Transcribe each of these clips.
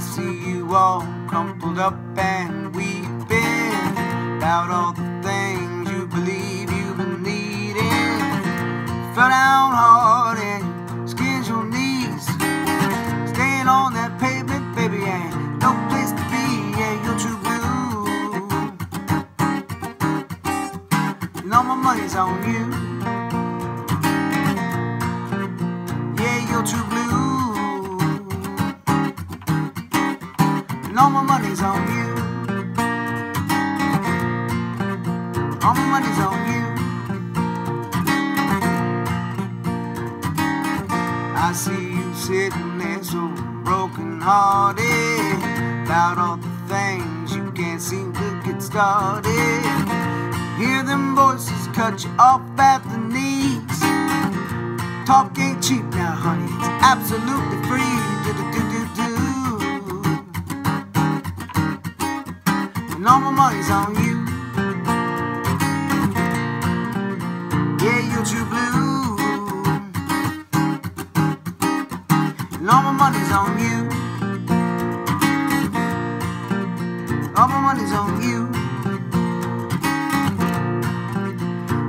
see you all crumpled up and weeping about all the things you believe you've been needing. Fell down hard and skins your knees, staying on that pavement, baby, ain't no place to be. Yeah, you're too blue. All my money's on you. Yeah, you're too blue. And all my money's on you. All my money's on you. I see you sitting there so broken hearted about all the things you can't seem to get started. Hear them voices cut you off at the knees. Talk ain't cheap now, honey. It's absolutely free. Money's on you. Yeah, you're too blue. And all my money's on you. All my money's on you.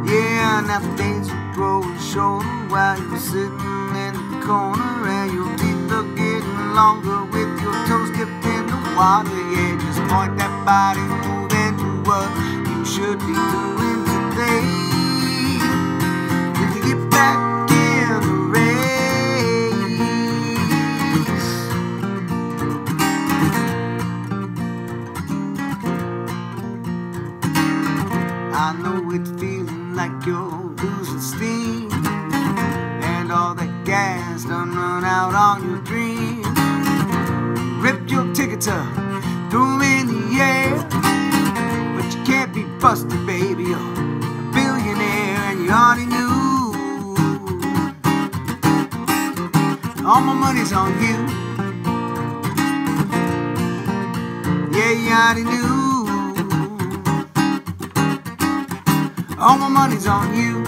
Yeah, now the days will grow shorter while you're sitting in the corner and your teeth are getting longer with your toes dipped in the water. Yeah, just point that body what you should be doing today. If you get back in the race. I know it's feeling like you're losing steam All my money's on you Yeah, already knew All my money's on you.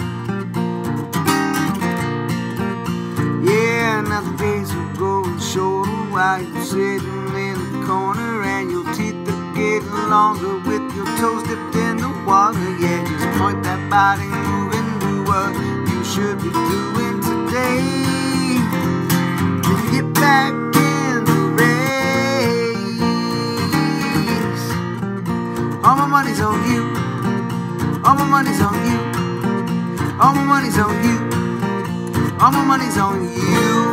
Yeah, now the days are growing shorter while you're sitting in the corner and your teeth are getting longer with your toes dipped in the water. Yeah, just point that body moving to what you should be doing today. All my money's on you. All my money's on you. All my money's on you. All my money's on you.